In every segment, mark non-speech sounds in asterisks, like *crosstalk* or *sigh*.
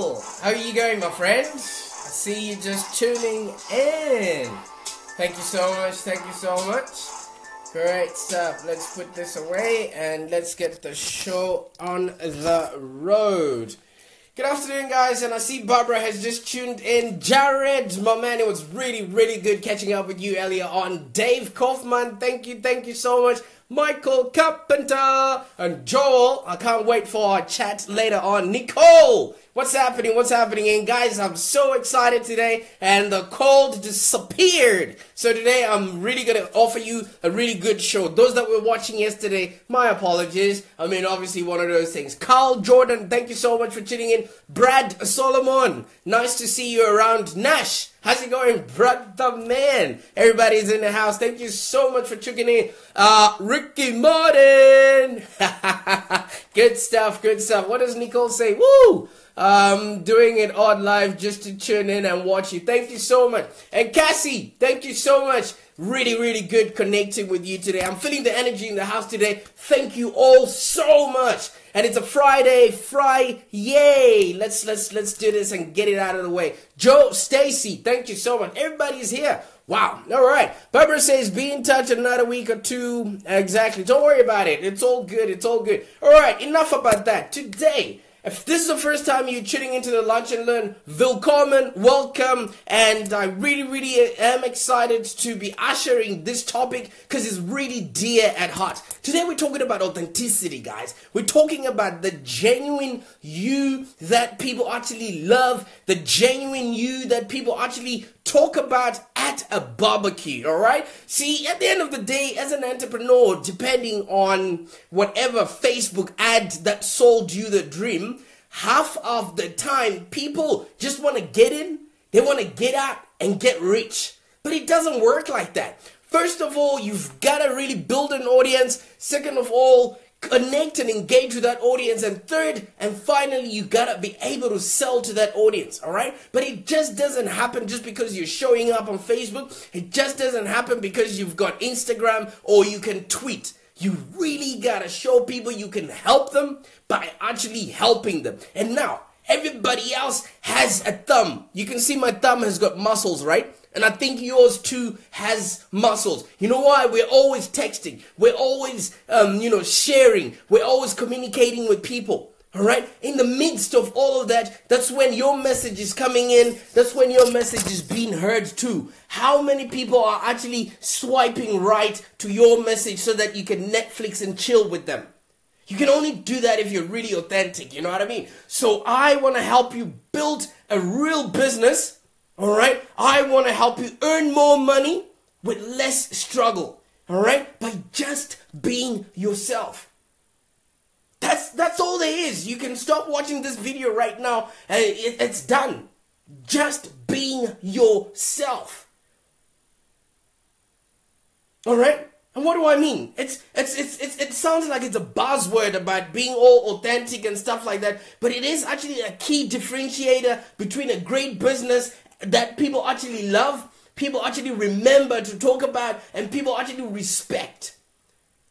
How are you going, my friends? I see you just tuning in. Thank you so much. Thank you so much. Great stuff. Let's put this away and let's get the show on the road. Good afternoon, guys, and I see Barbara has just tuned in. Jared, my man, it was really, really good catching up with you earlier on. Dave Kaufman, thank you, thank you so much. Michael Carpenter and Joel. I can't wait for our chat later on. Nicole, what's happening? What's happening? And guys, I'm so excited today, and the cold disappeared. So today, I'm really gonna offer you a really good show. Those that were watching yesterday, my apologies. I mean, obviously, one of those things. Carl Jordan, thank you so much for tuning in. Brad Solomon, nice to see you around. Nash. How's it going, brother man? Everybody's in the house. Thank you so much for tuning in. Uh, Ricky Martin. *laughs* good stuff, good stuff. What does Nicole say? Woo! Um, doing it on live just to tune in and watch you. Thank you so much. And Cassie, thank you so much. Really, really good connecting with you today. I'm feeling the energy in the house today. Thank you all so much. And it's a Friday, Fry, Yay! Let's let's let's do this and get it out of the way. Joe, Stacy, thank you so much. Everybody's here. Wow. All right. Barbara says, be in touch another week or two. Exactly. Don't worry about it. It's all good. It's all good. All right. Enough about that. Today, if this is the first time you're tuning into the Lunch and Learn, willkommen, welcome, and I really, really am excited to be ushering this topic because it's really dear at heart. Today we're talking about authenticity, guys. We're talking about the genuine you that people actually love, the genuine you that people actually talk about at a barbecue, all right? See, at the end of the day, as an entrepreneur, depending on whatever Facebook ad that sold you the dream, half of the time people just want to get in, they want to get out and get rich. But it doesn't work like that. First of all, you've got to really build an audience. Second of all, connect and engage with that audience. And third and finally you gotta be able to sell to that audience all right? But it just doesn't happen just because you're showing up on facebook. It just doesn't happen because you've got instagram or you can tweet. You really gotta show people you can help them by actually helping them. And now everybody else has a thumb. You can see my thumb has got muscles right and I think yours too has muscles. You know why? We're always texting. We're always, um, you know, sharing. We're always communicating with people. All right. In the midst of all of that, that's when your message is coming in. That's when your message is being heard too. How many people are actually swiping right to your message so that you can Netflix and chill with them? You can only do that if you're really authentic. You know what I mean? So I want to help you build a real business all right? I want to help you earn more money with less struggle. All right? By just being yourself. That's that's all there is. You can stop watching this video right now uh, it, it's done. Just being yourself. All right? And what do I mean? It's, it's, it's, it's, it sounds like it's a buzzword about being all authentic and stuff like that, but it is actually a key differentiator between a great business that people actually love, people actually remember to talk about, and people actually respect.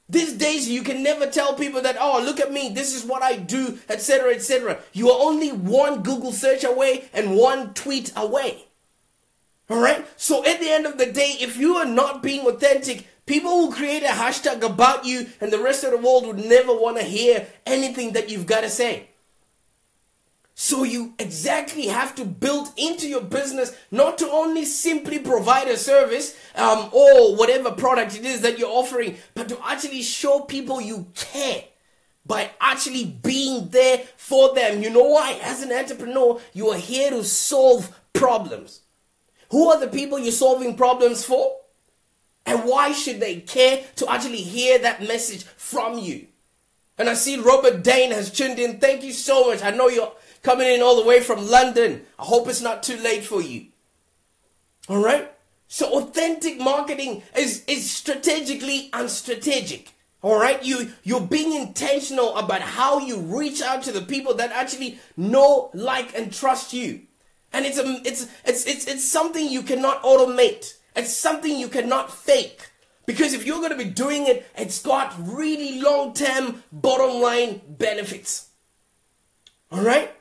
These days, you can never tell people that, oh, look at me, this is what I do, etc., etc. You are only one Google search away and one tweet away. All right? So at the end of the day, if you are not being authentic, people will create a hashtag about you, and the rest of the world would never want to hear anything that you've got to say. So you exactly have to build into your business not to only simply provide a service um, or whatever product it is that you're offering, but to actually show people you care by actually being there for them. You know why? As an entrepreneur, you are here to solve problems. Who are the people you're solving problems for? And why should they care to actually hear that message from you? And I see Robert Dane has tuned in. Thank you so much. I know you're coming in all the way from London. I hope it's not too late for you. All right? So authentic marketing is, is strategically unstrategic. All right, you you're being intentional about how you reach out to the people that actually know, like, and trust you, and it's a it's it's it's it's something you cannot automate. It's something you cannot fake Because if you're going to be doing it, it's got really long term bottom line benefits. All right?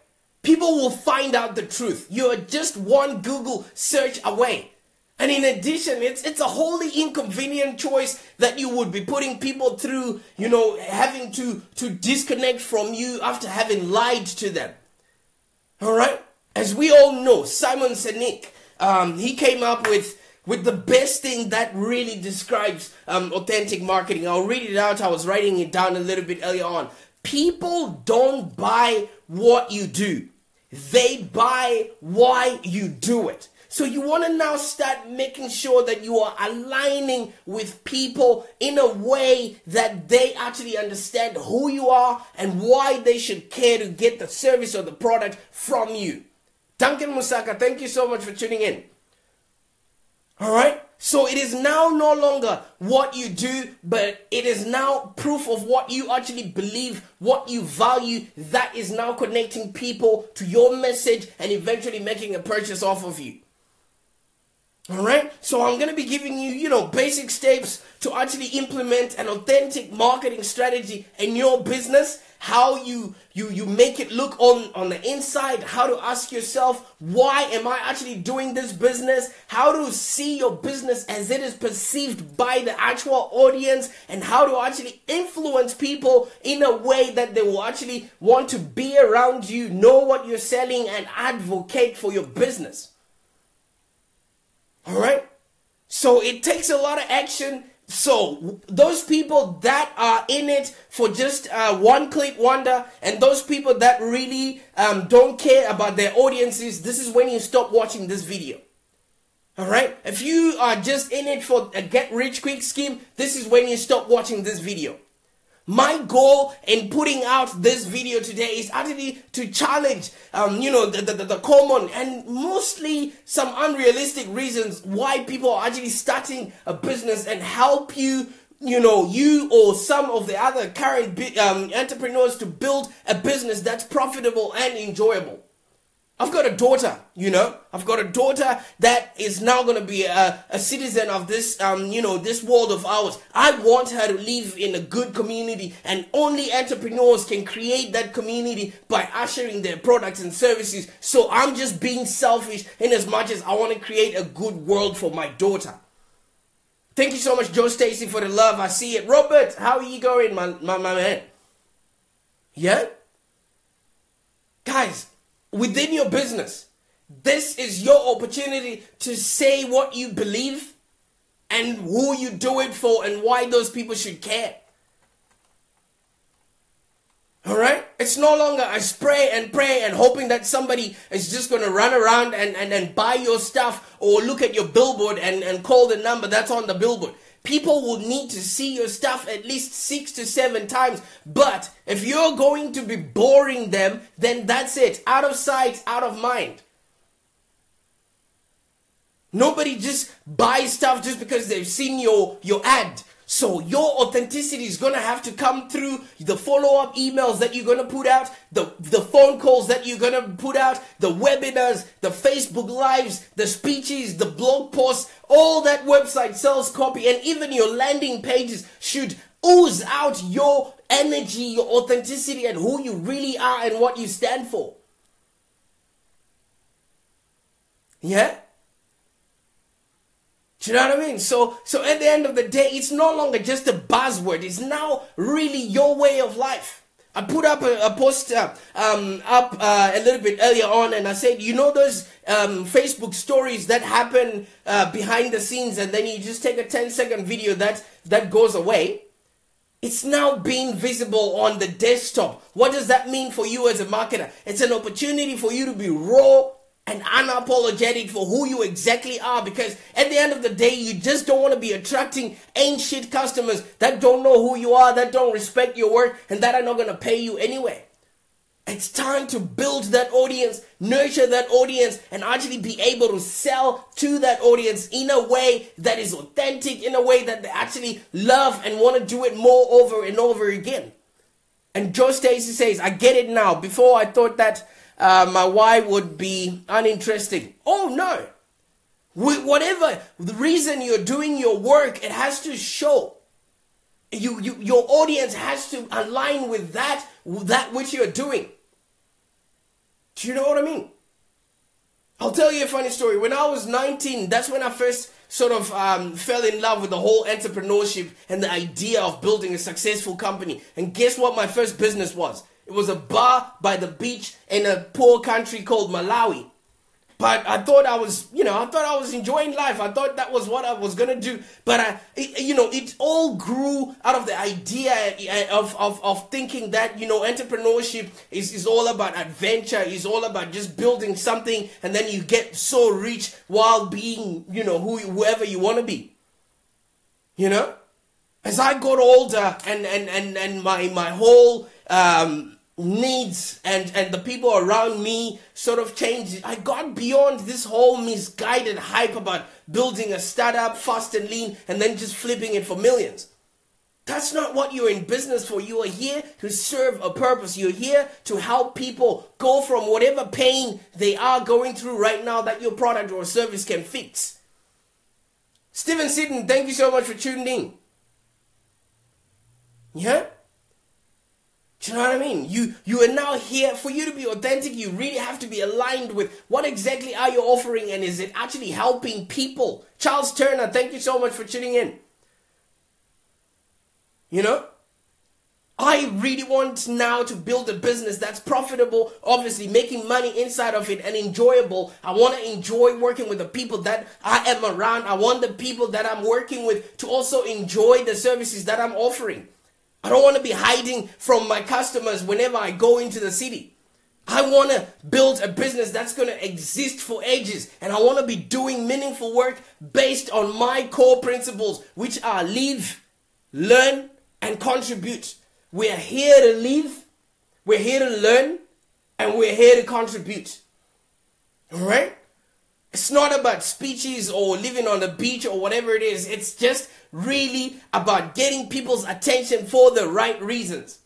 People will find out the truth. You're just one Google search away. And in addition, it's it's a wholly inconvenient choice that you would be putting people through, you know, having to to disconnect from you after having lied to them. All right? As we all know, Simon Sinek, um, he came up with with the best thing that really describes um, authentic marketing. I'll read it out. I was writing it down a little bit earlier on. People don't buy what you do. They buy why you do it. So you want to now start making sure that you are aligning with people in a way that they actually understand who you are and why they should care to get the service or the product from you. Duncan Musaka, thank you so much for tuning in. All right? So it is now no longer what you do, but it is now proof of what you actually believe, what you value, that is now connecting people to your message and eventually making a purchase off of you. All right. So I'm going to be giving you, you know, basic steps to actually implement an authentic marketing strategy in your business. How you you you make it look on on the inside. How to ask yourself, why am I actually doing this business? How to see your business as it is perceived by the actual audience, and how to actually influence people in a way that they will actually want to be around you, know what you're selling, and advocate for your business. All right? So it takes a lot of action. So those people that are in it for just uh, one click wonder, and those people that really um, don't care about their audiences, this is when you stop watching this video. All right? If you are just in it for a get rich quick scheme, this is when you stop watching this video. My goal in putting out this video today is actually to challenge, um, you know, the, the, the common and mostly some unrealistic reasons why people are actually starting a business and help you you know, you or some of the other current um, entrepreneurs to build a business that's profitable and enjoyable. I've got a daughter, you know. I've got a daughter that is now going to be a, a citizen of this, um, you know, this world of ours. I want her to live in a good community, and only entrepreneurs can create that community by ushering their products and services. So I'm just being selfish in as much as I want to create a good world for my daughter. Thank you so much, Joe Stacy, for the love. I see it. Robert, how are you going, my, my, my man? Yeah? Guys, within your business. This is your opportunity to say what you believe and who you do it for and why those people should care. All right? It's no longer I spray and pray and hoping that somebody is just going to run around and, and, and buy your stuff or look at your billboard and, and call the number that's on the billboard. People will need to see your stuff at least six to seven times. But if you're going to be boring them, then that's it. Out of sight, out of mind. Nobody just buys stuff just because they've seen your, your ad. So your authenticity is gonna have to come through the follow-up emails that you're gonna put out, the, the phone calls that you're gonna put out, the webinars, the Facebook lives, the speeches, the blog posts, all that website sells copy, and even your landing pages should ooze out your energy, your authenticity, and who you really are and what you stand for. Yeah? Do you know what I mean? So, so at the end of the day, it's no longer just a buzzword. It's now really your way of life. I put up a, a post uh, um, up uh, a little bit earlier on, and I said, you know those um, Facebook stories that happen uh, behind the scenes, and then you just take a 10 second video that that goes away. It's now being visible on the desktop. What does that mean for you as a marketer? It's an opportunity for you to be raw and unapologetic for who you exactly are because at the end of the day you just don't want to be attracting ancient customers that don't know who you are that don't respect your work and that are not going to pay you anyway. It's time to build that audience nurture that audience and actually be able to sell to that audience in a way that is authentic in a way that they actually love and want to do it more over and over again. And joe stacy says i get it now. Before i thought that uh, my wife would be uninteresting. Oh no. whatever the reason you're doing your work, it has to show. You, you, your audience has to align with that, that which you're doing. Do you know what I mean? I'll tell you a funny story. When I was 19, that's when I first sort of um, fell in love with the whole entrepreneurship and the idea of building a successful company. And guess what my first business was? It was a bar by the beach in a poor country called Malawi. But I thought I was, you know, I thought I was enjoying life. I thought that was what I was gonna do. But I, it, you know, it all grew out of the idea of, of, of thinking that, you know, entrepreneurship is, is all about adventure, is all about just building something and then you get so rich while being, you know, who, whoever you wanna be. You know? As I got older and, and, and, and my, my whole, um, needs and and the people around me sort of changed i got beyond this whole misguided hype about building a startup fast and lean and then just flipping it for millions. That's not what you're in business for. You are here to serve a purpose. You're here to help people go from whatever pain they are going through right now that your product or service can fix. Steven Sidden, thank you so much for tuning in. Yeah? Do you know what I mean? You you are now here for you to be authentic. You really have to be aligned with what exactly are you offering, and is it actually helping people? Charles Turner, thank you so much for tuning in. You know, I really want now to build a business that's profitable, obviously making money inside of it and enjoyable. I want to enjoy working with the people that I am around. I want the people that I'm working with to also enjoy the services that I'm offering. I don't want to be hiding from my customers whenever I go into the city. I want to build a business that's going to exist for ages and I want to be doing meaningful work based on my core principles, which are live, learn, and contribute. We're here to live, we're here to learn, and we're here to contribute. All right? It's not about speeches or living on the beach or whatever it is. It's just really about getting people's attention for the right reasons.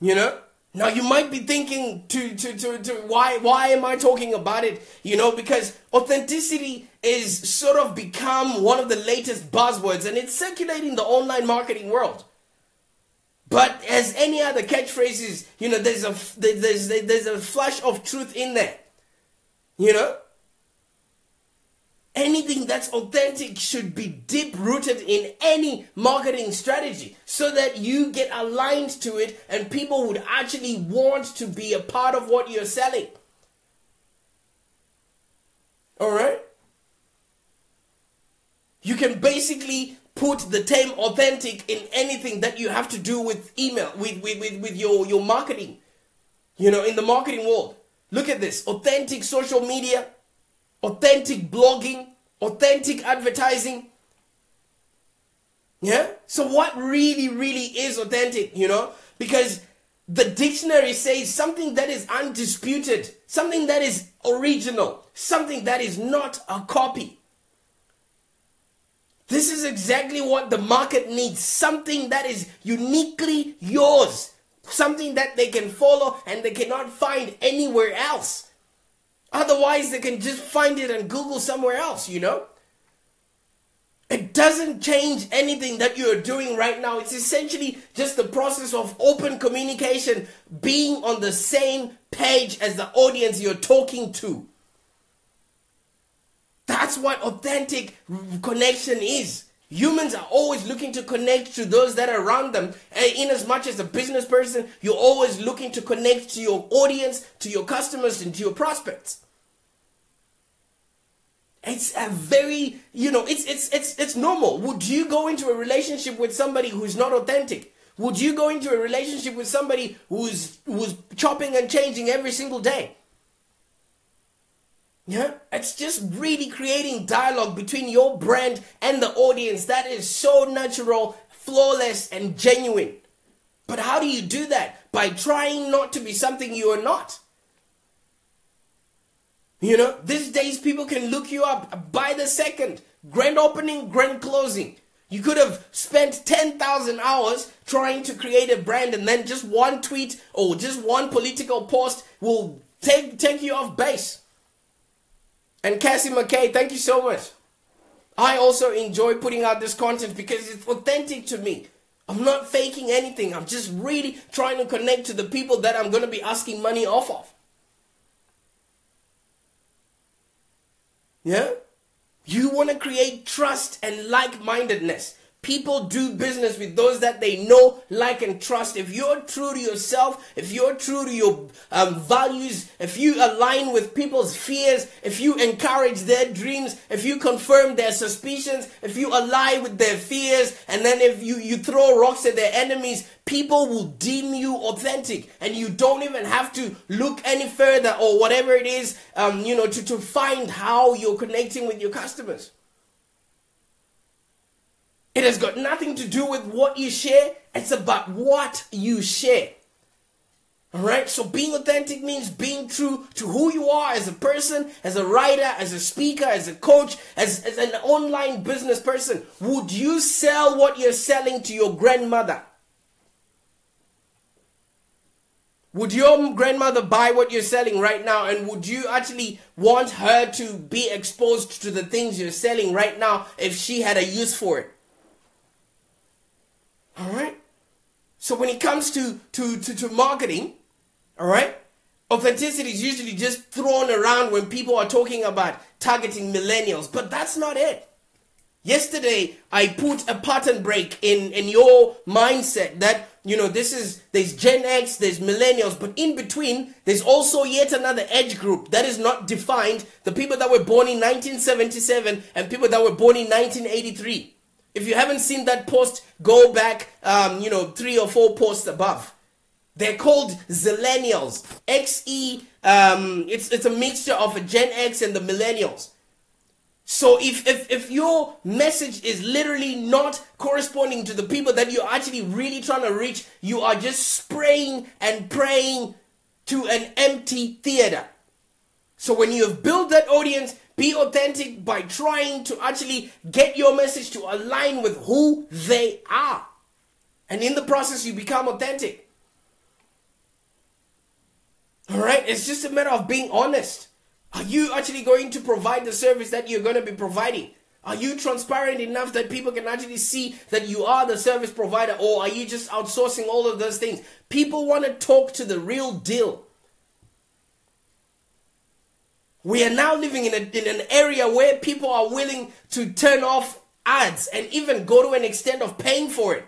You know? Now you might be thinking to, to, to, to why why am I talking about it? You know, because authenticity is sort of become one of the latest buzzwords and it's circulating the online marketing world. But as any other catchphrases, you know, there's a there's there's a flash of truth in there. You know? anything that's authentic should be deep rooted in any marketing strategy so that you get aligned to it and people would actually want to be a part of what you're selling. All right? You can basically put the term authentic in anything that you have to do with email, with, with, with, with your, your marketing. You know, in the marketing world. Look at this authentic social media, authentic blogging, authentic advertising. Yeah? So, what really, really is authentic, you know? Because the dictionary says something that is undisputed, something that is original, something that is not a copy. This is exactly what the market needs something that is uniquely yours, something that they can follow and they cannot find anywhere else. Otherwise, they can just find it on Google somewhere else, you know? It doesn't change anything that you're doing right now. It's essentially just the process of open communication, being on the same page as the audience you're talking to. That's what authentic connection is. Humans are always looking to connect to those that are around them. In as much as a business person, you're always looking to connect to your audience, to your customers, and to your prospects. It's a very, you know, it's it's it's it's normal. Would you go into a relationship with somebody who's not authentic? Would you go into a relationship with somebody who's who's chopping and changing every single day? Yeah, it's just really creating dialogue between your brand and the audience that is so natural, flawless, and genuine. But how do you do that? By trying not to be something you are not. You know, these days people can look you up by the second. Grand opening, grand closing. You could have spent 10,000 hours trying to create a brand and then just one tweet or just one political post will take, take you off base. And Cassie McKay, thank you so much. I also enjoy putting out this content because it's authentic to me. I'm not faking anything. I'm just really trying to connect to the people that I'm going to be asking money off of. Yeah? You want to create trust and like mindedness. People do business with those that they know, like, and trust. If you're true to yourself, if you're true to your um, values, if you align with people's fears, if you encourage their dreams, if you confirm their suspicions, if you ally with their fears, and then if you, you throw rocks at their enemies, people will deem you authentic and you don't even have to look any further or whatever it is, um, you know, to, to find how you're connecting with your customers. It has got nothing to do with what you share, it's about what you share. Alright, so being authentic means being true to who you are as a person, as a writer, as a speaker, as a coach, as, as an online business person. Would you sell what you're selling to your grandmother? Would your grandmother buy what you're selling right now? And would you actually want her to be exposed to the things you're selling right now if she had a use for it? All right. So when it comes to to to, to marketing, all right, authenticity is usually just thrown around when people are talking about targeting millennials, but that's not it. Yesterday, I put a pattern break in in your mindset that you know this is there's Gen X, there's millennials, but in between there's also yet another age group that is not defined. The people that were born in 1977 and people that were born in 1983. If you haven't seen that post, go back, um, you know, three or four posts above. They're called Zillennials. XE, um, it's, it's a mixture of a Gen X and the Millennials. So if, if, if your message is literally not corresponding to the people that you're actually really trying to reach, you are just spraying and praying to an empty theater. So when you have built that audience, be authentic by trying to actually get your message to align with who they are. And in the process, you become authentic. All right? It's just a matter of being honest. Are you actually going to provide the service that you're going to be providing? Are you transparent enough that people can actually see that you are the service provider or are you just outsourcing all of those things? People want to talk to the real deal. We are now living in, a, in an area where people are willing to turn off ads and even go to an extent of paying for it.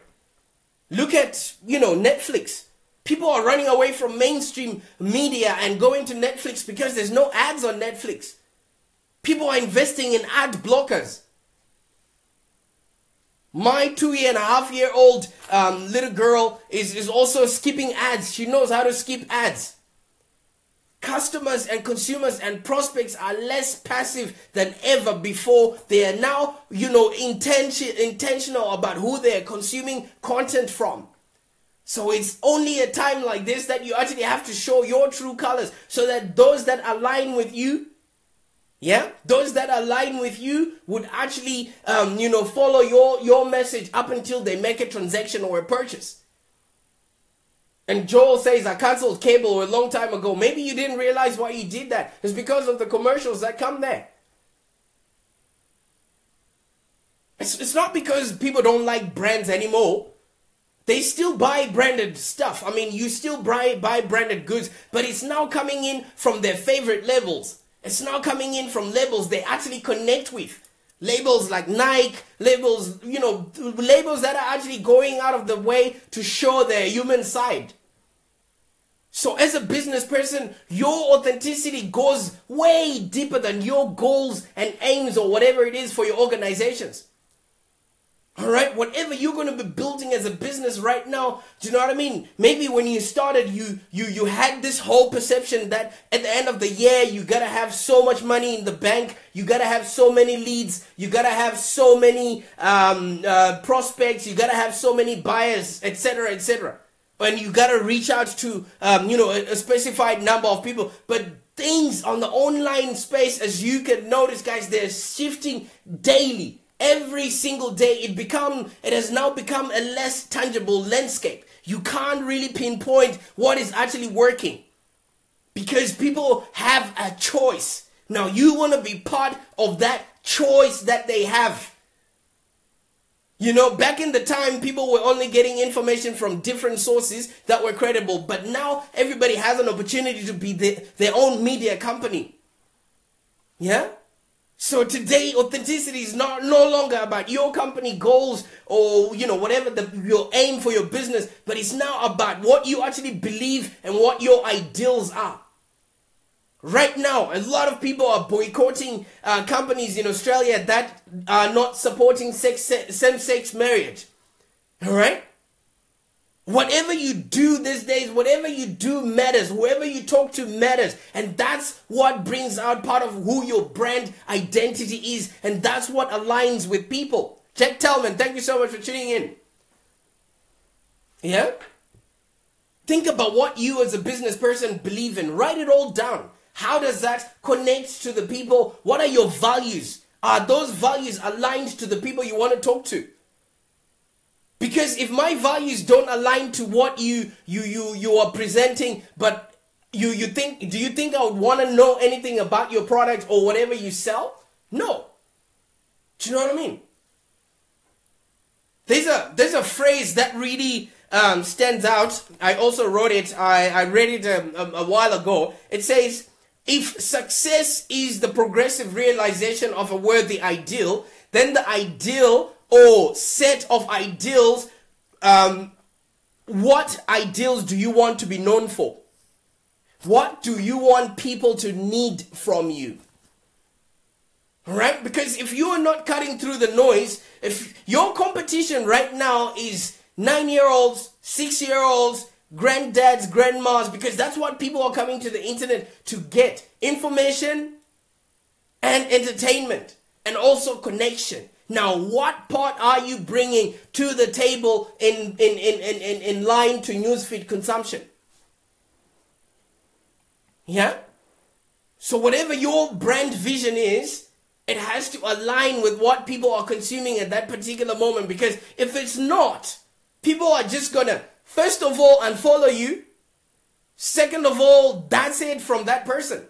Look at, you know, Netflix. People are running away from mainstream media and going to Netflix because there's no ads on Netflix. People are investing in ad blockers. My two year and a half year old um, little girl is, is also skipping ads. She knows how to skip ads customers and consumers and prospects are less passive than ever before. They are now, you know, intention, intentional about who they are consuming content from. So it's only a time like this that you actually have to show your true colors so that those that align with you, yeah, those that align with you would actually, um, you know, follow your, your message up until they make a transaction or a purchase. And Joel says, I canceled cable a long time ago. Maybe you didn't realize why you did that. It's because of the commercials that come there. It's, it's not because people don't like brands anymore. They still buy branded stuff. I mean, you still buy, buy branded goods, but it's now coming in from their favorite labels. It's now coming in from labels they actually connect with. Labels like Nike, labels, you know, labels that are actually going out of the way to show their human side. So, as a business person, your authenticity goes way deeper than your goals and aims or whatever it is for your organizations. All right, whatever you're going to be building as a business right now, do you know what I mean? Maybe when you started, you you you had this whole perception that at the end of the year you gotta have so much money in the bank, you gotta have so many leads, you gotta have so many um, uh, prospects, you gotta have so many buyers, etc., etc and you gotta reach out to um, you know a, a specified number of people. But things on the online space as you can notice guys they're shifting daily. Every single day it become it has now become a less tangible landscape. You can't really pinpoint what is actually working. Because people have a choice. Now you want to be part of that choice that they have. You know, back in the time, people were only getting information from different sources that were credible, but now everybody has an opportunity to be the, their own media company. Yeah? So today, authenticity is not no longer about your company goals or you know whatever the, your aim for your business, but it's now about what you actually believe and what your ideals are. Right now, a lot of people are boycotting uh, companies in Australia that are not supporting sex, same-sex marriage. All right. Whatever you do these days, whatever you do matters. Whoever you talk to matters. And that's what brings out part of who your brand identity is. And that's what aligns with people. Jack Tellman, thank you so much for tuning in. Yeah? Think about what you as a business person believe in. Write it all down. How does that connect to the people? What are your values? Are those values aligned to the people you want to talk to? Because if my values don't align to what you you you you are presenting, but you you think do you think I would want to know anything about your product or whatever you sell? No. Do you know what I mean? There's a there's a phrase that really um, stands out. I also wrote it. I, I read it a, um, a, a while ago. It says, if success is the progressive realization of a worthy ideal, then the ideal or set of ideals, um, what ideals do you want to be known for? What do you want people to need from you? Right? Because if you are not cutting through the noise, if your competition right now is nine year olds, six year olds, granddads, grandmas, because that's what people are coming to the internet to get information and entertainment and also connection. Now, what part are you bringing to the table in, in, in, in, in in line to newsfeed consumption? Yeah? So, whatever your brand vision is, it has to align with what people are consuming at that particular moment. Because if it's not, people are just gonna, first of all, unfollow you. Second of all, that's it from that person.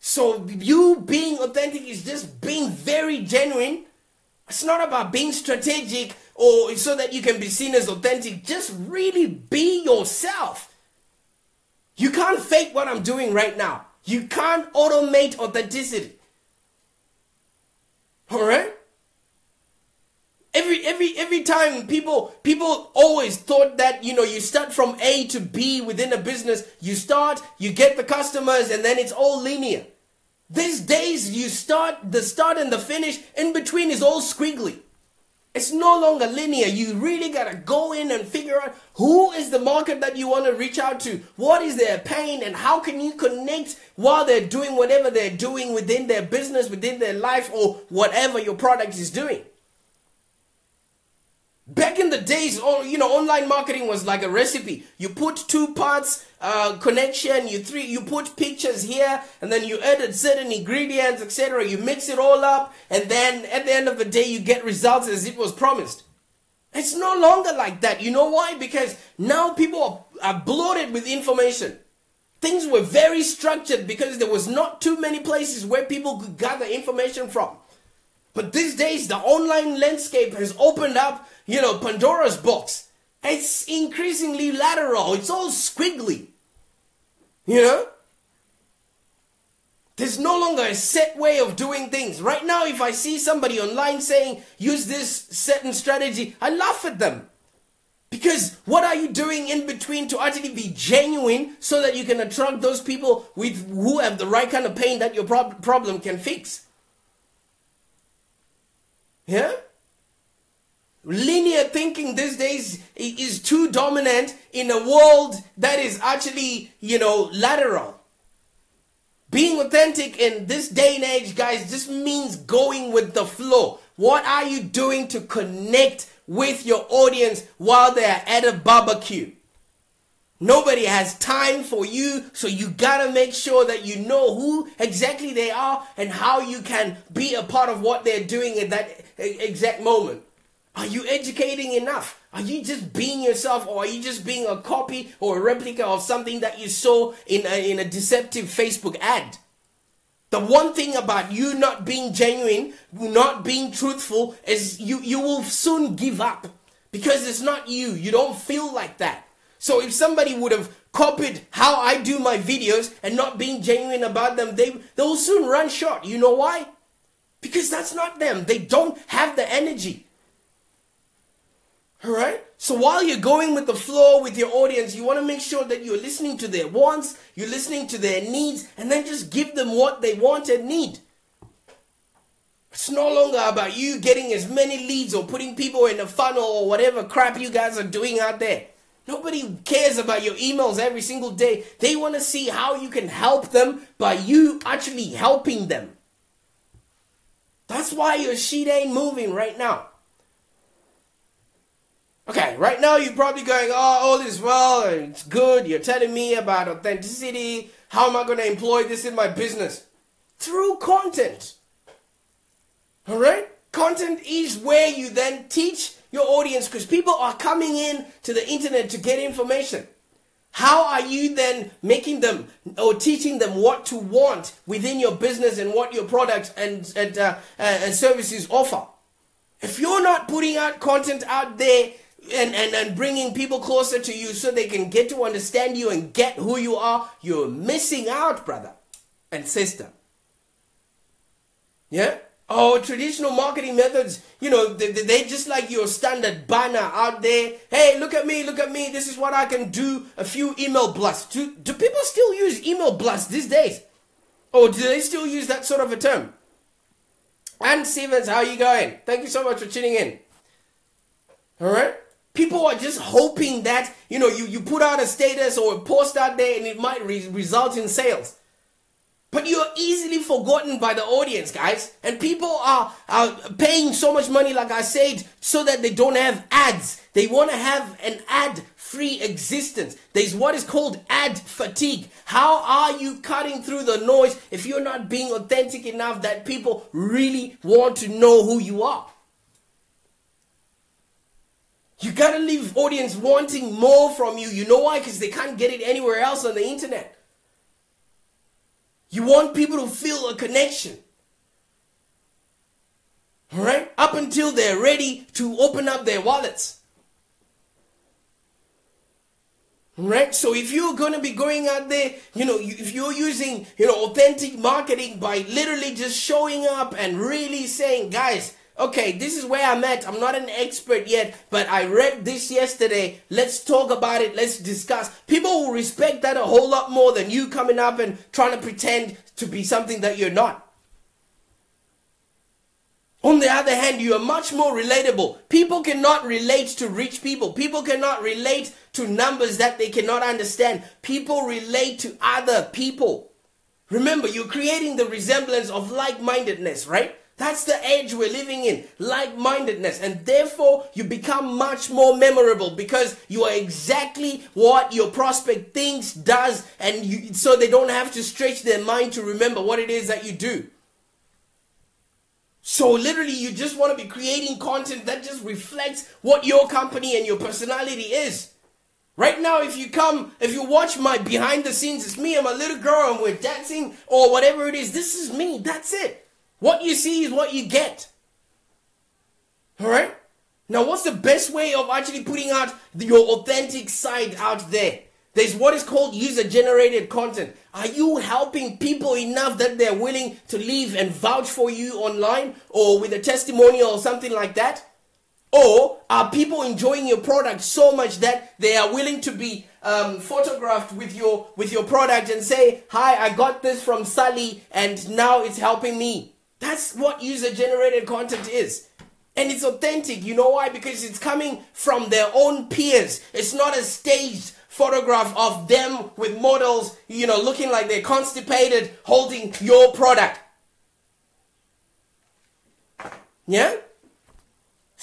So you being authentic is just being very genuine. It's not about being strategic or so that you can be seen as authentic. Just really be yourself. You can't fake what I'm doing right now. You can't automate authenticity. All right? Every every every time people people always thought that you know you start from A to B within a business, you start, you get the customers, and then it's all linear. These days you start the start and the finish in between is all squiggly. It's no longer linear. You really gotta go in and figure out who is the market that you want to reach out to, what is their pain, and how can you connect while they're doing whatever they're doing within their business, within their life, or whatever your product is doing. Back in the days, oh, you know, online marketing was like a recipe. You put two parts uh, connection, you three, you put pictures here, and then you added certain ingredients, etc. You mix it all up, and then at the end of the day, you get results as it was promised. It's no longer like that. You know why? Because now people are, are bloated with information. Things were very structured because there was not too many places where people could gather information from. But these days, the online landscape has opened up you know, Pandora's box. It's increasingly lateral. It's all squiggly. You know? There's no longer a set way of doing things. Right now, if I see somebody online saying, use this certain strategy, I laugh at them. Because what are you doing in between to actually be genuine so that you can attract those people with who have the right kind of pain that your prob- problem can fix? Yeah? Linear thinking these days is too dominant in a world that is actually, you know, lateral. Being authentic in this day and age, guys, just means going with the flow. What are you doing to connect with your audience while they're at a barbecue? Nobody has time for you, so you gotta make sure that you know who exactly they are and how you can be a part of what they're doing at that exact moment. Are you educating enough? Are you just being yourself or are you just being a copy or a replica of something that you saw in a, in a deceptive Facebook ad? The one thing about you not being genuine, not being truthful, is you, you will soon give up because it's not you. You don't feel like that. So if somebody would have copied how I do my videos and not being genuine about them, they, they'll soon run short. You know why? Because that's not them. They don't have the energy. All right? So while you're going with the flow with your audience, you want to make sure that you're listening to their wants, you're listening to their needs, and then just give them what they want and need. It's no longer about you getting as many leads or putting people in a funnel or whatever crap you guys are doing out there. Nobody cares about your emails every single day. They want to see how you can help them by you actually helping them. That's why your sheet ain't moving right now. Okay, right now you're probably going, oh, all is well, it's good. You're telling me about authenticity. How am I going to employ this in my business? Through content. All right? Content is where you then teach your audience because people are coming in to the internet to get information. How are you then making them or teaching them what to want within your business and what your products and, and, uh, uh, and services offer? If you're not putting out content out there and, and, and bringing people closer to you so they can get to understand you and get who you are, you're missing out, brother and sister. Yeah? Oh, traditional marketing methods, you know, they, they just like your standard banner out there. Hey, look at me, look at me. This is what I can do. A few email blasts. Do, do people still use email blasts these days? Or do they still use that sort of a term? And Stevens, how are you going? Thank you so much for tuning in. All right? People are just hoping that, you know, you, you put out a status or a post out there and it might re- result in sales. But you're easily forgotten by the audience, guys. And people are, are paying so much money, like I said, so that they don't have ads. They want to have an ad free existence. There's what is called ad fatigue. How are you cutting through the noise if you're not being authentic enough that people really want to know who you are? You gotta leave audience wanting more from you. You know why? Because they can't get it anywhere else on the internet. You want people to feel a connection. Alright? Up until they're ready to open up their wallets. Right? So if you're going to be going out there, you know, if you're using, you know, authentic marketing by literally just showing up and really saying, guys, okay, this is where I'm at. I'm not an expert yet, but I read this yesterday. Let's talk about it. Let's discuss. People will respect that a whole lot more than you coming up and trying to pretend to be something that you're not. On the other hand, you are much more relatable. People cannot relate to rich people. People cannot relate to numbers that they cannot understand. People relate to other people. Remember, you're creating the resemblance of like mindedness, right? That's the age we're living in, like mindedness. And therefore, you become much more memorable because you are exactly what your prospect thinks, does, and you, so they don't have to stretch their mind to remember what it is that you do. So, literally, you just want to be creating content that just reflects what your company and your personality is. Right now, if you come, if you watch my behind the scenes, it's me and my little girl, and we're dancing or whatever it is. This is me. That's it. What you see is what you get. Alright? Now, what's the best way of actually putting out your authentic side out there? There's what is called user generated content. Are you helping people enough that they're willing to leave and vouch for you online or with a testimonial or something like that? Or are people enjoying your product so much that they are willing to be um, photographed with your with your product and say, "Hi, I got this from Sally, and now it's helping me." That's what user generated content is. And it's authentic. You know why? Because it's coming from their own peers. It's not a staged photograph of them with models, you know, looking like they're constipated holding your product. Yeah?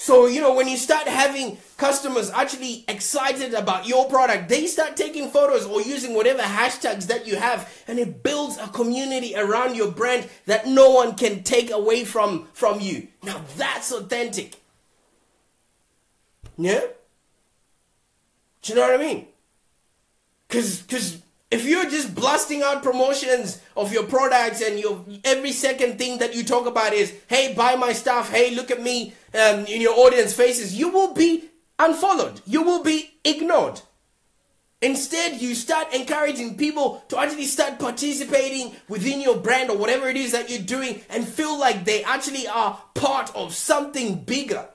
So, you know, when you start having customers actually excited about your product, they start taking photos or using whatever hashtags that you have, and it builds a community around your brand that no one can take away from, from you. Now, that's authentic. Yeah? Do you know what I mean? Because, because If you're just blasting out promotions of your products and your every second thing that you talk about is, hey, buy my stuff, hey, look at me um, in your audience faces, you will be unfollowed. You will be ignored. Instead, you start encouraging people to actually start participating within your brand or whatever it is that you're doing and feel like they actually are part of something bigger.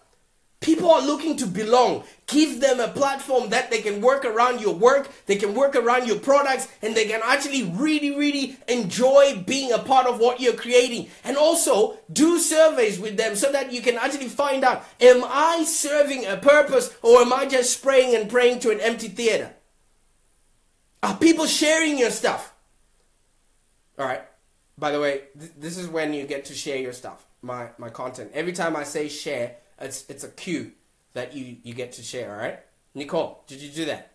People are looking to belong. Give them a platform that they can work around your work, they can work around your products, and they can actually really, really enjoy being a part of what you're creating. And also do surveys with them so that you can actually find out am I serving a purpose or am I just spraying and praying to an empty theater? Are people sharing your stuff? All right. By the way, th- this is when you get to share your stuff, my my content. Every time I say share, it's it's a cue that you you get to share. All right, Nicole, did you do that?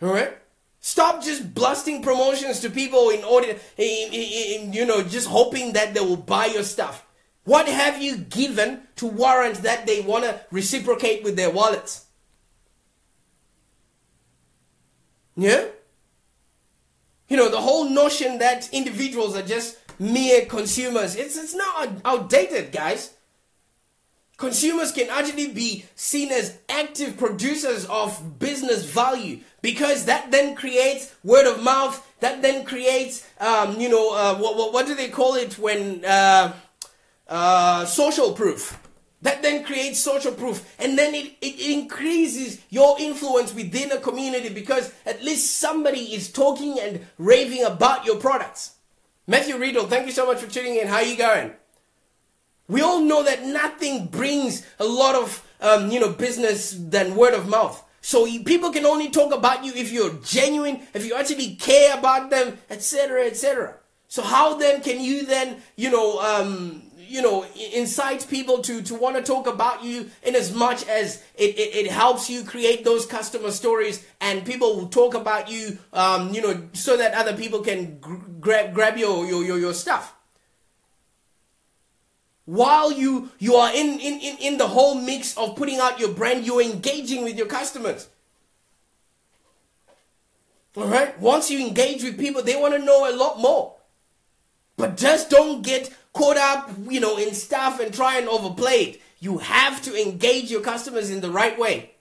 All right. Stop just blasting promotions to people in order, in, in, in, you know, just hoping that they will buy your stuff. What have you given to warrant that they want to reciprocate with their wallets? Yeah? You know, the whole notion that individuals are just mere consumers, it's, it's not outdated, guys. Consumers can actually be seen as active producers of business value because that then creates word of mouth. That then creates, um, you know, uh, what, what, what do they call it when uh, uh, social proof? That then creates social proof and then it, it increases your influence within a community because at least somebody is talking and raving about your products. Matthew Riddle, thank you so much for tuning in. How are you going? We all know that nothing brings a lot of um, you know business than word of mouth. So people can only talk about you if you're genuine, if you actually care about them, etc., etc. So how then can you then you know um, you know, incite people to, to want to talk about you in as much as it, it, it helps you create those customer stories and people will talk about you, um, you know, so that other people can gr- grab, grab your, your, your, your stuff. While you, you are in, in, in, in the whole mix of putting out your brand, you're engaging with your customers. All right. Once you engage with people, they want to know a lot more. But just don't get caught up, you know, in stuff and try and overplay it. You have to engage your customers in the right way.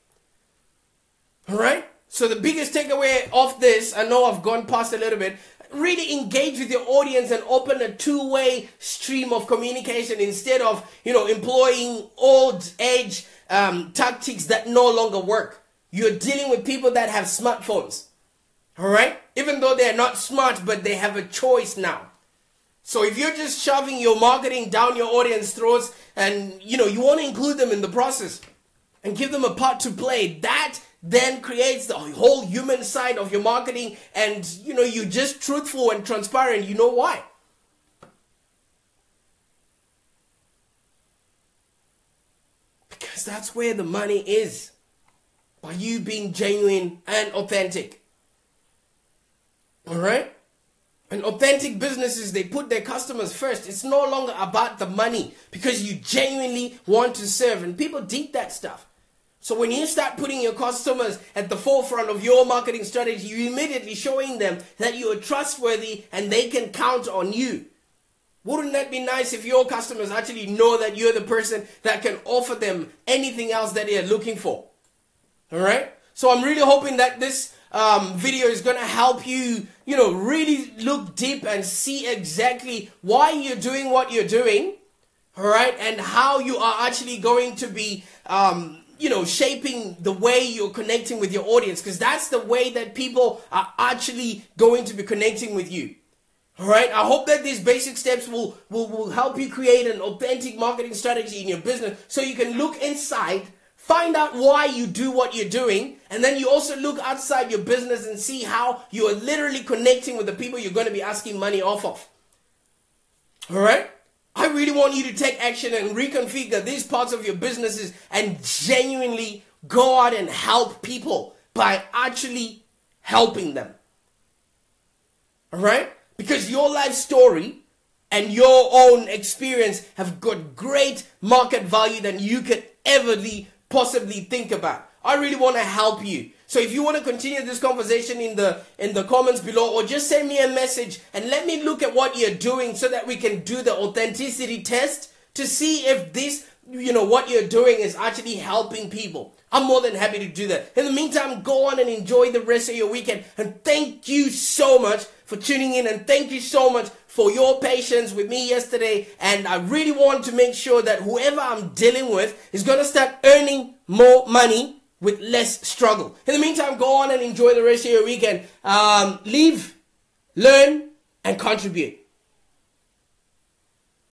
All right? So the biggest takeaway of this, I know I've gone past a little bit, really engage with your audience and open a two-way stream of communication instead of, you know, employing old age um, tactics that no longer work. You're dealing with people that have smartphones. All right? Even though they're not smart, but they have a choice now. So if you're just shoving your marketing down your audience throats and you know you want to include them in the process and give them a part to play, that then creates the whole human side of your marketing and you know you're just truthful and transparent. You know why? Because that's where the money is. By you being genuine and authentic. All right? And authentic businesses, they put their customers first. It's no longer about the money because you genuinely want to serve. And people dig that stuff. So when you start putting your customers at the forefront of your marketing strategy, you immediately showing them that you are trustworthy and they can count on you. Wouldn't that be nice if your customers actually know that you're the person that can offer them anything else that they're looking for? All right? So I'm really hoping that this um, video is going to help you, you know, really look deep and see exactly why you're doing what you're doing, all right, and how you are actually going to be, um, you know, shaping the way you're connecting with your audience, because that's the way that people are actually going to be connecting with you. All right. I hope that these basic steps will, will, will help you create an authentic marketing strategy in your business so you can look inside Find out why you do what you're doing, and then you also look outside your business and see how you are literally connecting with the people you're going to be asking money off of. All right? I really want you to take action and reconfigure these parts of your businesses and genuinely go out and help people by actually helping them. All right? Because your life story and your own experience have got great market value than you could ever possibly think about. I really want to help you. So if you want to continue this conversation in the in the comments below or just send me a message and let me look at what you're doing so that we can do the authenticity test to see if this you know what you're doing is actually helping people. I'm more than happy to do that. In the meantime, go on and enjoy the rest of your weekend and thank you so much for tuning in and thank you so much for your patience with me yesterday and I really want to make sure that whoever I'm dealing with is going to start earning more money with less struggle. In the meantime, go on and enjoy the rest of your weekend. Um, live, learn, and contribute.